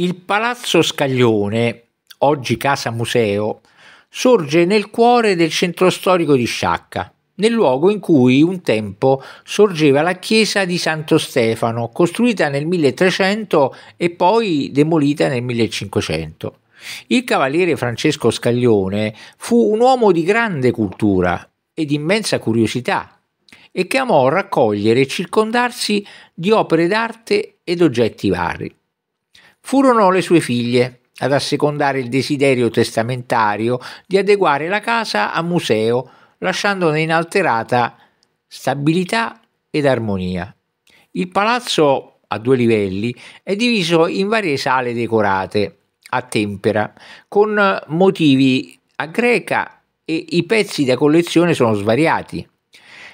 Il Palazzo Scaglione, oggi casa museo, sorge nel cuore del centro storico di Sciacca, nel luogo in cui un tempo sorgeva la chiesa di Santo Stefano, costruita nel 1300 e poi demolita nel 1500. Il cavaliere Francesco Scaglione fu un uomo di grande cultura e di immensa curiosità e che amò raccogliere e circondarsi di opere d'arte ed oggetti vari. Furono le sue figlie ad assecondare il desiderio testamentario di adeguare la casa a museo, lasciandone inalterata stabilità ed armonia. Il palazzo, a due livelli, è diviso in varie sale decorate a tempera, con motivi a greca e i pezzi da collezione sono svariati.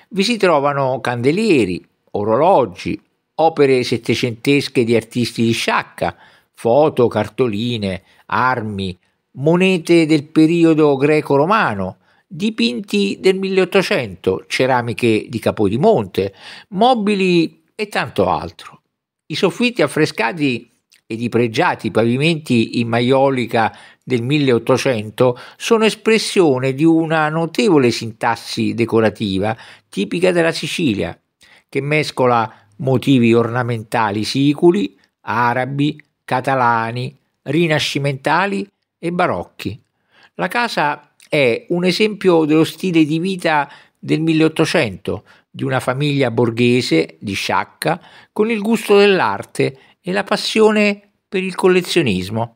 Vi si trovano candelieri, orologi, opere settecentesche di artisti di Sciacca, foto, cartoline, armi, monete del periodo greco-romano, dipinti del 1800, ceramiche di Capodimonte, mobili e tanto altro. I soffitti affrescati ed i pregiati pavimenti in maiolica del 1800 sono espressione di una notevole sintassi decorativa tipica della Sicilia, che mescola motivi ornamentali siculi, arabi, catalani, rinascimentali e barocchi. La casa è un esempio dello stile di vita del 1800 di una famiglia borghese di Sciacca con il gusto dell'arte e la passione per il collezionismo.